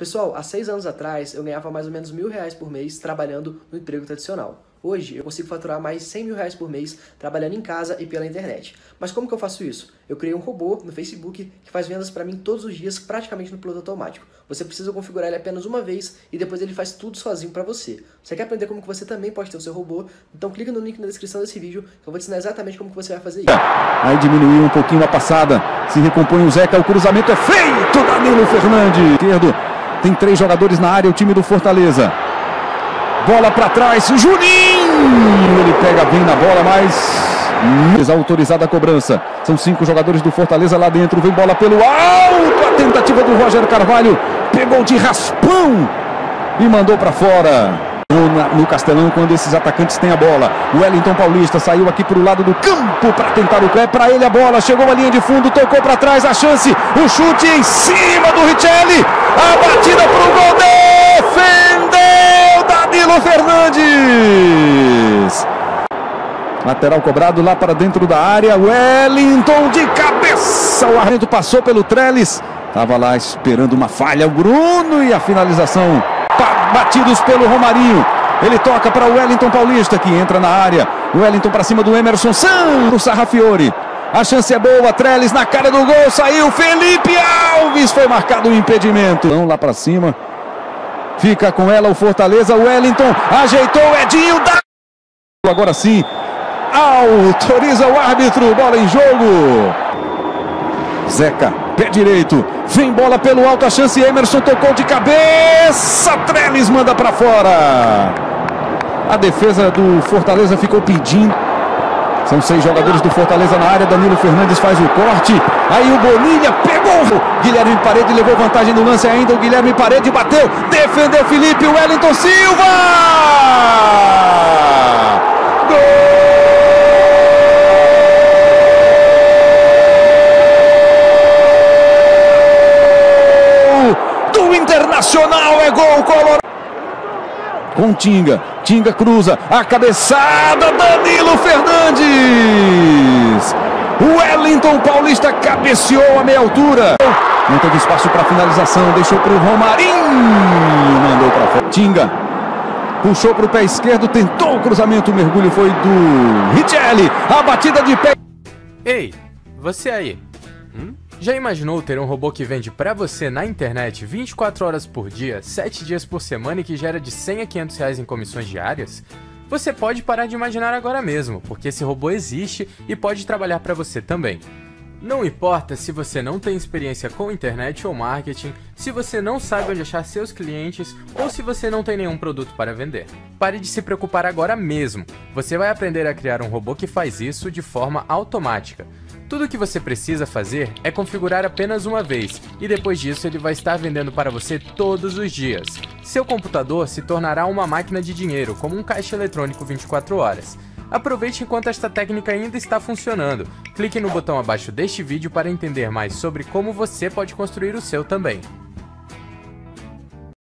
Pessoal, há seis anos atrás eu ganhava mais ou menos mil reais por mês trabalhando no emprego tradicional. Hoje eu consigo faturar mais 100 mil reais por mês trabalhando em casa e pela internet. Mas como que eu faço isso? Eu criei um robô no Facebook que faz vendas para mim todos os dias, praticamente no piloto automático. Você precisa configurar ele apenas uma vez e depois ele faz tudo sozinho para você. Você quer aprender como que você também pode ter o seu robô? Então clica no link na descrição desse vídeo que eu vou te ensinar exatamente como que você vai fazer isso. Aí diminuiu um pouquinho a passada, se recompõe o Zeca, o cruzamento é feito, Danilo Fernandes. Esquerdo, tem três jogadores na área, o time do Fortaleza. Bola para trás, Juninho! Ele pega bem na bola, mas autorizada a cobrança. São cinco jogadores do Fortaleza lá dentro. Vem bola pelo alto. A tentativa do Roger Carvalho pegou de raspão e mandou para fora. No Castelão, quando esses atacantes têm a bola. O Wellington Paulista saiu aqui para o lado do campo para tentar o pé. Para ele a bola, chegou a linha de fundo, tocou para trás. A chance, o chute em cima do Richelli. Lateral cobrado lá para dentro da área. Wellington de cabeça. O Arrento passou pelo Trellis. Estava lá esperando uma falha. O Bruno e a finalização batidos pelo Romarinho. Ele toca para o Wellington Paulista, que entra na área. Wellington para cima do Emerson San, o Sarrafiore. A chance é boa, Trellis na cara do gol, saiu Felipe Alves, foi marcado o um impedimento. Então lá para cima, fica com ela o Fortaleza, Wellington ajeitou Edinho, agora sim, autoriza o árbitro, bola em jogo. Zeca, pé direito, vem bola pelo alto, a chance, Emerson tocou de cabeça, Trellis manda para fora. A defesa do Fortaleza ficou pedindo. São seis jogadores do Fortaleza na área. Danilo Fernandes faz o corte. Aí o Bonilha pegou. Guilherme Parede levou vantagem no lance ainda. O Guilherme Parede bateu. Defendeu Felipe Wellington Silva. Internacional é gol colorado. Com Tinga, Tinga cruza, a cabeçada, Danilo Fernandes. Wellington Paulista cabeceou a meia altura. Não teve espaço para finalização, deixou para o Romarinho, mandou para fora. Tinga puxou para o pé esquerdo, tentou o cruzamento, o mergulho foi do Richelli, a batida de pé. Ei, você aí, hum? Já imaginou ter um robô que vende para você na internet 24 horas por dia, 7 dias por semana e que gera de 100 a 500 reais em comissões diárias? Você pode parar de imaginar agora mesmo, porque esse robô existe e pode trabalhar para você também. Não importa se você não tem experiência com internet ou marketing, se você não sabe onde achar seus clientes ou se você não tem nenhum produto para vender. Pare de se preocupar agora mesmo. Você vai aprender a criar um robô que faz isso de forma automática. Tudo o que você precisa fazer é configurar apenas uma vez, e depois disso ele vai estar vendendo para você todos os dias. Seu computador se tornará uma máquina de dinheiro, como um caixa eletrônico 24 horas. Aproveite enquanto esta técnica ainda está funcionando. Clique no botão abaixo deste vídeo para entender mais sobre como você pode construir o seu também.